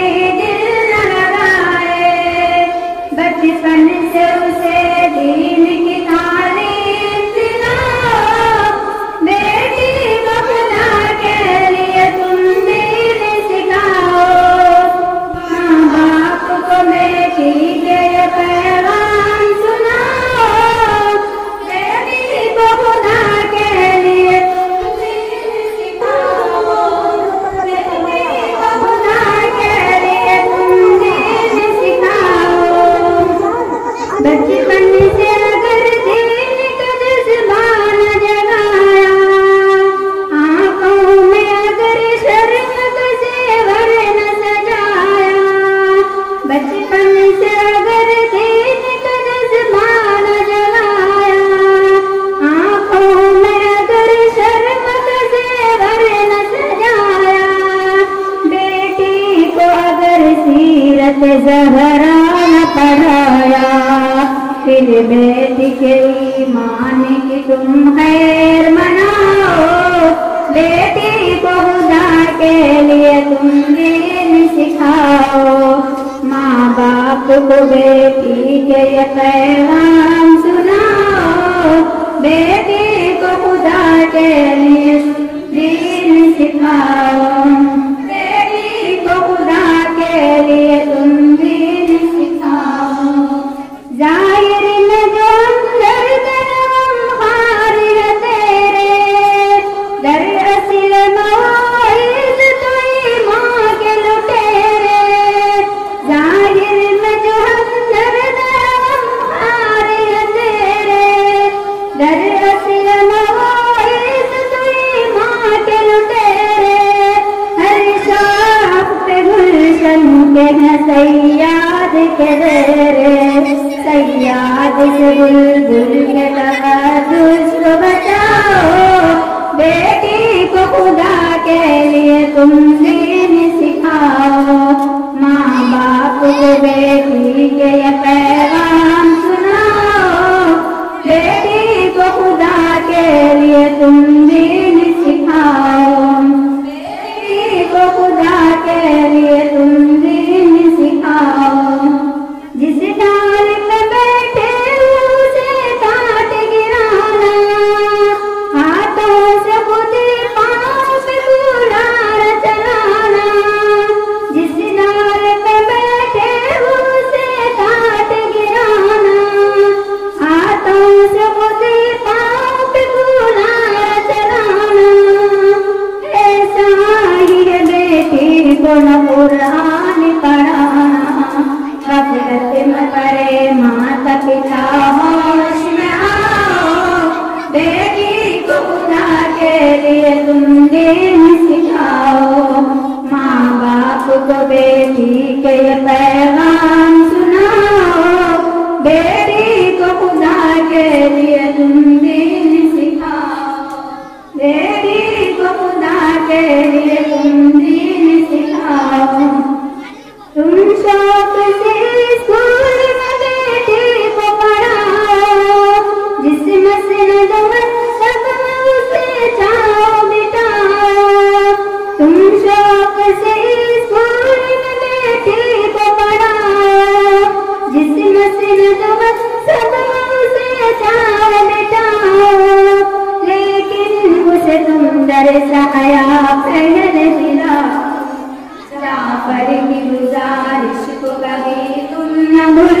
है सीरत जहरा न पढ़ाया। फिर बेद के ईमान की तुम खैर मनाओ। बेटी को खुदा के लिए तुम दिन सिखाओ। माँ बाप को बेटी के ये पैगाम सुनाओ। बेटी को खुदा के लिए सैयाद के दर सैयाद के बुलबुल के गुरु को खुदा के लिए तुम दिन सिखा। मेरी को खुदा के लिए तुम दिन तरसाया प्रणन गुजारिश को कभी तुम न भूल